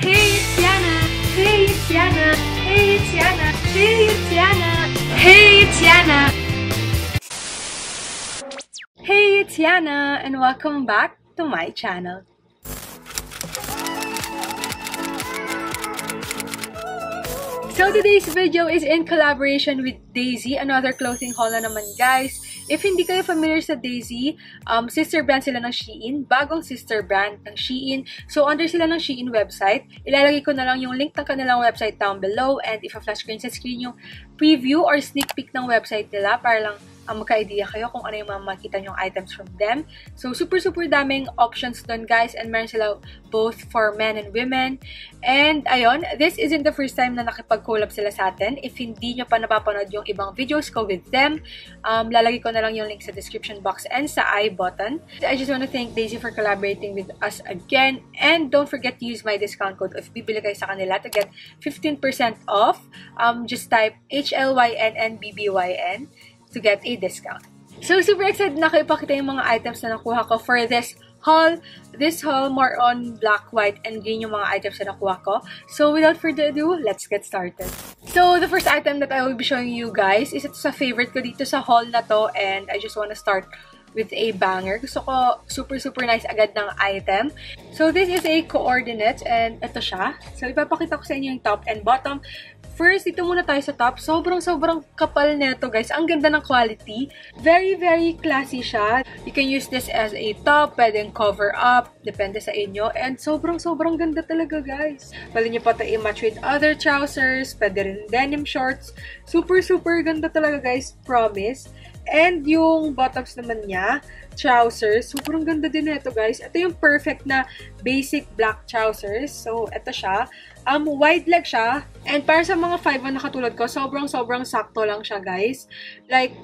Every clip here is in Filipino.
Hey, it's Yana! Hey, it's Yana! Hey, it's Yana! Hey, it's Yana! Hey, it's Yana! Hey, it's Yana! And welcome back to my channel. So today's video is in collaboration with Daisy, another clothing haul na naman guys. If hindi kayo familiar sa Daisy, um, sister brand sila ng Shein, bagong sister brand ng Shein. So under sila ng Shein website, ilalagay ko na lang yung link ng kanilang website down below and if a flash screen sa screen yung preview or sneak peek ng website nila para lang um, magka-idea kayo kung ano yung mga makita nyong items from them. So, super, super daming options dun, guys. And meron sila both for men and women. And, ayun, this isn't the first time na nakipag-collab sila sa atin. If hindi nyo pa napapanood yung ibang videos ko with them, um, lalagay ko na lang yung link sa description box and sa i button. I just want to thank Daisy for collaborating with us again. And don't forget to use my discount code if bibili kayo sa kanila to get 15% off. Um, just type HLYNNBBYN to get a discount. So, super excited na kayo ipakita yung mga items na nakuha ko for this haul. This haul, more on black, white, and green yung mga items na nakuha ko. So, without further ado, let's get started. So, the first item that I will be showing you guys is ito sa favorite ko dito sa haul na to and I just want to start with a banger. Gusto ko super, super nice agad ng item. So, this is a coordinate and ito siya. So, ipapakita ko sa inyo yung top and bottom. First, dito muna tayo sa top. Sobrang-sobrang kapal nito, guys. Ang ganda ng quality. Very, very classy siya. You can use this as a top, pwedeng cover up, depende sa inyo. And sobrang-sobrang ganda talaga, guys. Pwede nyo pa ito i-match with other trousers, pwede rin denim shorts. Super, super ganda talaga, guys. Promise. And yung bottoms naman niya, trousers. Sobrang ganda din nito, guys. Ito yung perfect na basic black trousers. So, ito siya. Um, wide leg siya. And para sa mga 5 na katulad ko, sobrang-sobrang sakto lang siya, guys. Like,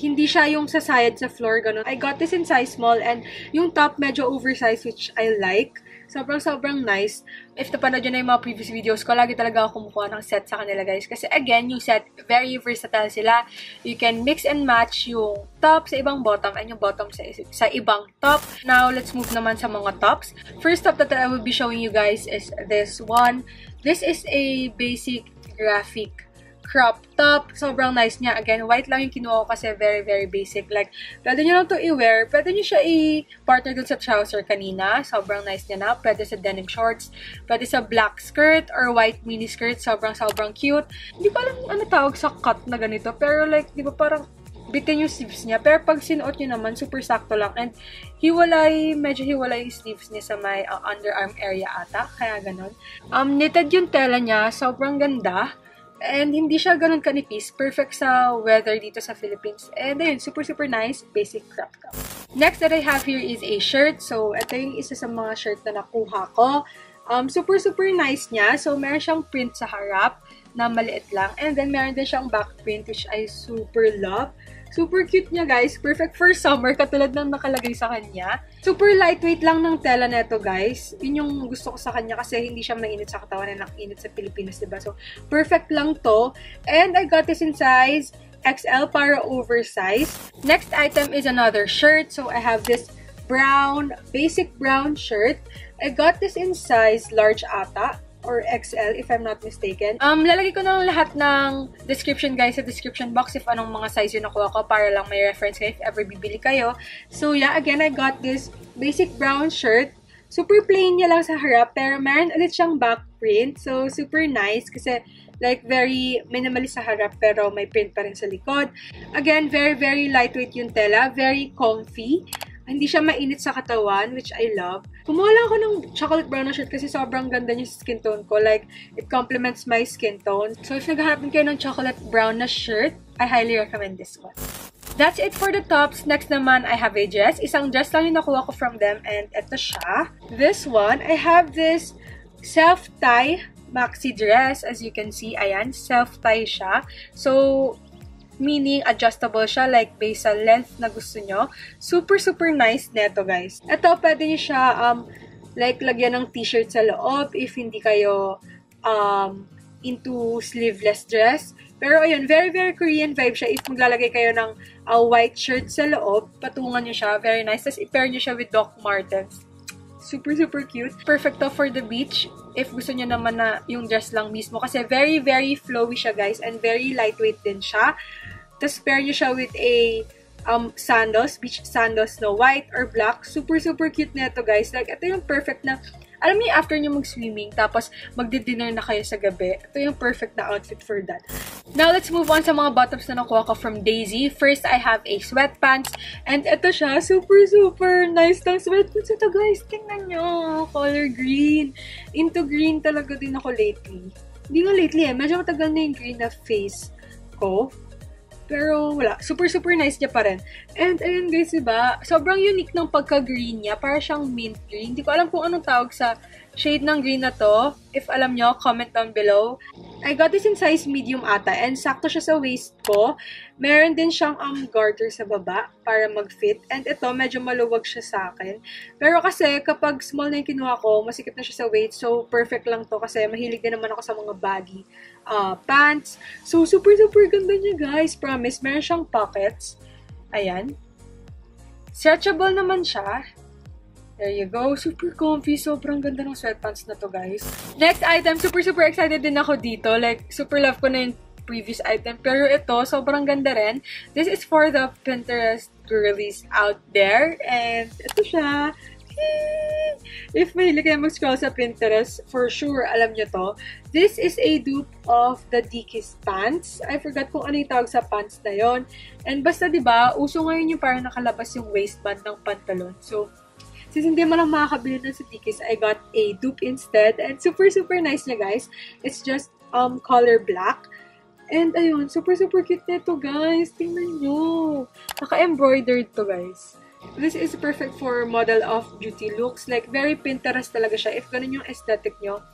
hindi siya yung sasayad sa floor, ganun. I got this in size small and yung top medyo oversized, which I like. Sobrang-sobrang nice. If napanood nyo na yung mga previous videos ko, lagi talaga ako kumukuha ng set sa kanila, guys. Kasi again, yung set, very versatile sila. You can mix and match yung top sa ibang bottom and yung bottom sa, sa ibang top. Now, let's move naman sa mga tops. First top that I will be showing you guys is this one. This is a basic graphic crop top. Sobrang nice niya. Again, white lang yung kinuha ko kasi very, very basic. Like, pwede nyo lang to i-wear. Pwede nyo siya i-partner dun sa trouser kanina. Sobrang nice niya na. Pwede sa denim shorts. Pwede sa black skirt or white mini skirt. Sobrang, sobrang cute. Hindi ko alam ano tawag sa cut na ganito. Pero like, di ba parang bitin yung sleeves niya. Pero pag sinuot niyo naman, super sakto lang. And hiwalay, medyo hiwalay yung sleeves niya sa may uh, underarm area ata. Kaya ganun. Um, knitted yung tela niya. Sobrang ganda. And hindi siya ganun kanipis. Perfect sa weather dito sa Philippines. And ayun, super super nice. Basic crop top. Next that I have here is a shirt. So, ito yung isa sa mga shirt na nakuha ko. Um, super super nice niya. So, meron siyang print sa harap na maliit lang. And then, meron din siyang back print which I super love. Super cute niya, guys. Perfect for summer, katulad ng nakalagay sa kanya. Super lightweight lang ng tela neto, guys. Yun yung gusto ko sa kanya kasi hindi siya mainit sa katawan na nakinit sa Pilipinas, diba? So, perfect lang to. And I got this in size XL para oversized. Next item is another shirt. So, I have this brown, basic brown shirt. I got this in size large ata or XL if I'm not mistaken. Um, lalagay ko na lahat ng description guys sa description box if anong mga size yung nakuha ko para lang may reference kayo if ever bibili kayo. So yeah, again, I got this basic brown shirt. Super plain niya lang sa harap pero meron ulit siyang back print. So super nice kasi like very minimalist sa harap pero may print pa rin sa likod. Again, very very lightweight yung tela, very comfy. Hindi siya mainit sa katawan, which I love. Kumuha lang ako ng chocolate brown na shirt kasi sobrang ganda niya sa skin tone ko. Like, it complements my skin tone. So, if naghahanap kayo ng chocolate brown na shirt, I highly recommend this one. That's it for the tops. Next naman, I have a dress. Isang dress lang yung nakuha ko from them and ito siya. This one, I have this self-tie maxi dress. As you can see, ayan, self-tie siya. So, meaning adjustable siya like based sa length na gusto nyo. Super, super nice neto guys. Ito, pwede nyo siya um, like lagyan ng t-shirt sa loob if hindi kayo um, into sleeveless dress. Pero ayun, very, very Korean vibe siya. If maglalagay kayo ng uh, white shirt sa loob, patungan nyo siya. Very nice. Tapos i-pair nyo siya with Doc Martens. Super, super cute. Perfect to for the beach if gusto niyo naman na yung dress lang mismo. Kasi very, very flowy siya, guys. And very lightweight din siya. Tapos pair niyo siya with a um, sandals, beach sandals no white or black. Super, super cute na ito, guys. Like, ito yung perfect na alam niyo, after niyo mag-swimming, tapos magdi-dinner na kayo sa gabi, ito yung perfect na outfit for that. Now, let's move on sa mga bottoms na nakuha ko from Daisy. First, I have a sweatpants. And ito siya, super, super nice ng sweatpants. Ito, guys, tingnan nyo. Color green. Into green talaga din ako lately. Hindi nga lately eh. Medyo matagal na yung green na face ko. Pero wala. Super, super nice niya pa rin. And ayun guys, diba? Sobrang unique ng pagka-green niya. Para siyang mint green. Hindi ko alam kung anong tawag sa shade ng green na to. If alam nyo, comment down below. I got this in size medium ata. And sakto siya sa waist ko. Meron din siyang um, garter sa baba para mag-fit. And ito, medyo maluwag siya sa akin. Pero kasi, kapag small na yung kinuha ko, masikip na siya sa waist. So, perfect lang to kasi mahilig din naman ako sa mga baggy uh, pants. So, super, super ganda niya, guys. Promise. Meron siyang pockets. Ayan. Stretchable naman siya. There you go. Super comfy. Sobrang ganda ng sweatpants na to, guys. Next item, super, super excited din ako dito. Like, super love ko na yung previous item. Pero ito, sobrang ganda rin. This is for the Pinterest girlies out there. And ito siya. If mahilig kayo mag-scroll sa Pinterest, for sure, alam nyo to. This is a dupe of the Dickies pants. I forgot kung ano yung tawag sa pants na yon. And basta, di ba uso ngayon yung parang nakalabas yung waistband ng pantalon. So, since hindi mo lang makakabili ng sa Dickies, I got a dupe instead. And super, super nice niya, guys. It's just um color black. And ayun, super, super cute nito, guys. Tingnan nyo. Naka-embroidered to, guys. This is perfect for model of beauty looks. Like, very Pinterest talaga siya. If ganun yung aesthetic nyo,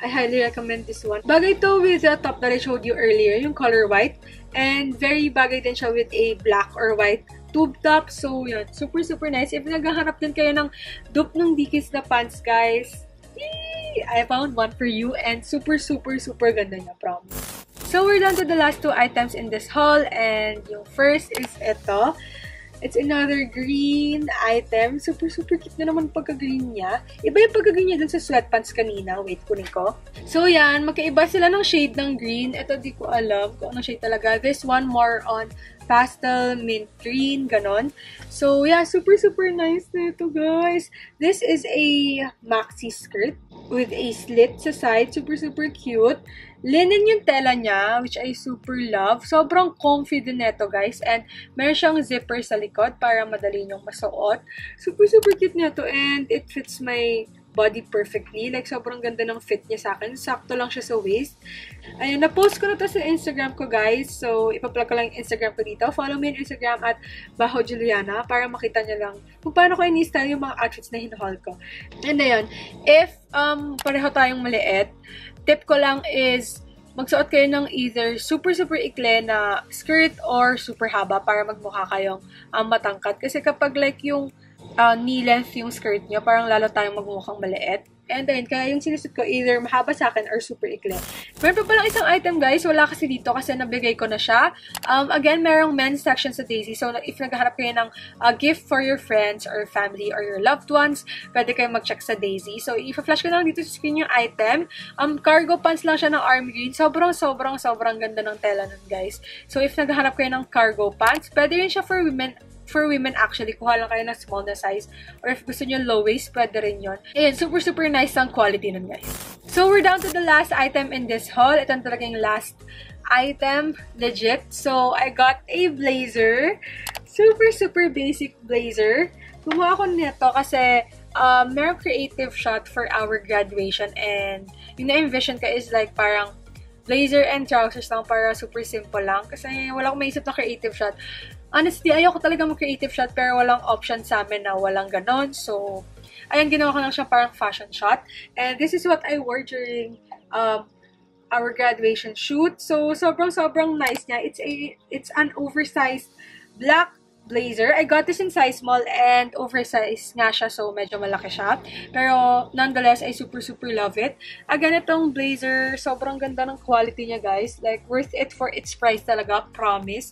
I highly recommend this one. Bagay to with the top that I showed you earlier, yung color white. And very bagay din siya with a black or white tube top. So, yun. Super, super nice. If naghahanap din kayo ng dupe ng Dickies na pants, guys, yee! I found one for you. And super, super, super ganda niya, promise. So, we're down to the last two items in this haul. And yung first is ito. It's another green item. Super, super cute na naman pagka-green niya. Iba yung pagka-green niya dun sa sweatpants kanina. Wait, kunin ko. So, yan. Magkaiba sila ng shade ng green. Ito, di ko alam kung anong shade talaga. This one more on pastel, mint green, ganon. So, yeah, super, super nice na ito, guys. This is a maxi skirt with a slit sa side. Super, super cute. Linen yung tela niya, which I super love. Sobrang comfy din neto, guys. And meron siyang zipper sa likod para madali niyong masuot. Super, super cute neto. And it fits my body perfectly. Like, sobrang ganda ng fit niya sa akin. Sakto lang siya sa waist. Ayun, na-post ko na to sa Instagram ko, guys. So, ipa-plug ko lang yung Instagram ko dito. Follow me on Instagram at Baho Juliana para makita niyo lang kung paano ko ini-style yung mga outfits na hinuhaul ko. And ayun, if um, pareho tayong maliit, tip ko lang is magsuot kayo ng either super super ikle na skirt or super haba para magmukha kayong um, matangkat. Kasi kapag like yung uh, knee length yung skirt nyo, parang lalo tayong magmukhang maliit. And then, kaya yung sinusot ko, either mahaba sa akin or super ikli. Meron pa palang isang item, guys. Wala kasi dito kasi nabigay ko na siya. Um, again, merong men's section sa Daisy. So, if naghahanap kayo ng uh, gift for your friends or family or your loved ones, pwede kayo mag-check sa Daisy. So, i-flash ko na lang dito sa screen yung item. Um, cargo pants lang siya ng arm green. Sobrang, sobrang, sobrang ganda ng tela nun, guys. So, if naghahanap kayo ng cargo pants, pwede rin siya for women for women actually, kuha lang kayo ng small na size. Or if gusto nyo low waist, pwede rin yun. Ayan, super super nice ang quality nun guys. So we're down to the last item in this haul. Ito ang talagang last item, legit. So I got a blazer. Super super basic blazer. Kumuha ako nito kasi um, meron creative shot for our graduation and yung na-envision ka is like parang blazer and trousers lang para super simple lang. Kasi wala akong maisip na creative shot honestly, ayoko talaga mag-creative shot pero walang option sa amin na walang ganon. So, ayan, ginawa ko lang siya parang fashion shot. And this is what I wore during um, our graduation shoot. So, sobrang-sobrang nice niya. It's a it's an oversized black blazer. I got this in size small and oversized nga siya, so medyo malaki siya. Pero, nonetheless, I super, super love it. Again, itong blazer, sobrang ganda ng quality niya, guys. Like, worth it for its price talaga, promise.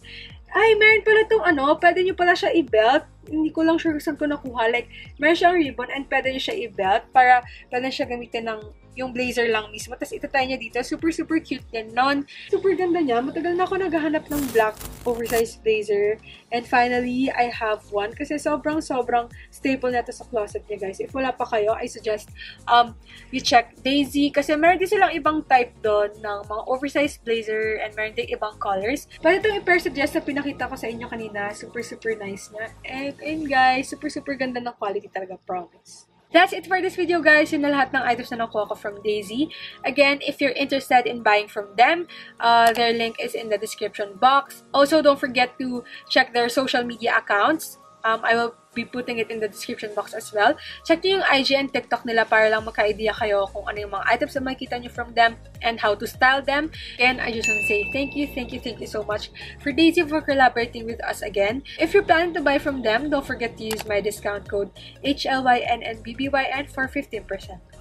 Ay, meron pala tong ano, pwede nyo pala siya i-belt. Hindi ko lang sure saan ko nakuha. Like, meron siyang ribbon and pwede nyo siya i-belt para pwede siya gamitin ng yung blazer lang mismo. Tapos ito tayo niya dito. Super, super cute din nun. Super ganda niya. Matagal na ako naghahanap ng black oversized blazer. And finally, I have one. Kasi sobrang, sobrang staple na sa closet niya, guys. If wala pa kayo, I suggest um, you check Daisy. Kasi meron din silang ibang type doon ng mga oversized blazer and meron din ibang colors. Pwede itong i-pair suggest na pinakita ko sa inyo kanina. Super, super nice niya. And, and guys, super, super ganda ng quality talaga. Promise. That's it for this video, guys. Yun na lahat ng items na nakuha ko from Daisy. Again, if you're interested in buying from them, uh, their link is in the description box. Also, don't forget to check their social media accounts. Um, I will be putting it in the description box as well. Check nyo yung IG and TikTok nila para lang magka-idea kayo kung ano yung mga items na makikita nyo from them and how to style them. Again, I just want to say thank you, thank you, thank you so much for Daisy for collaborating with us again. If you're planning to buy from them, don't forget to use my discount code HLYNNBBYN for 15%.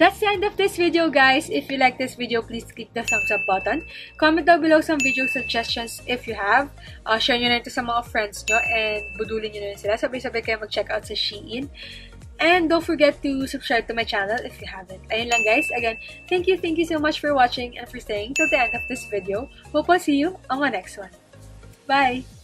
That's the end of this video, guys. If you like this video, please click the thumbs up button. Comment down below some video suggestions if you have. Uh, share nyo na ito sa mga friends nyo and budulin nyo na sila. Sabay-sabay kayo mag-check out sa Shein. And don't forget to subscribe to my channel if you haven't. Ayun lang guys. Again, thank you, thank you so much for watching and for staying till the end of this video. Hope I'll see you on my next one. Bye!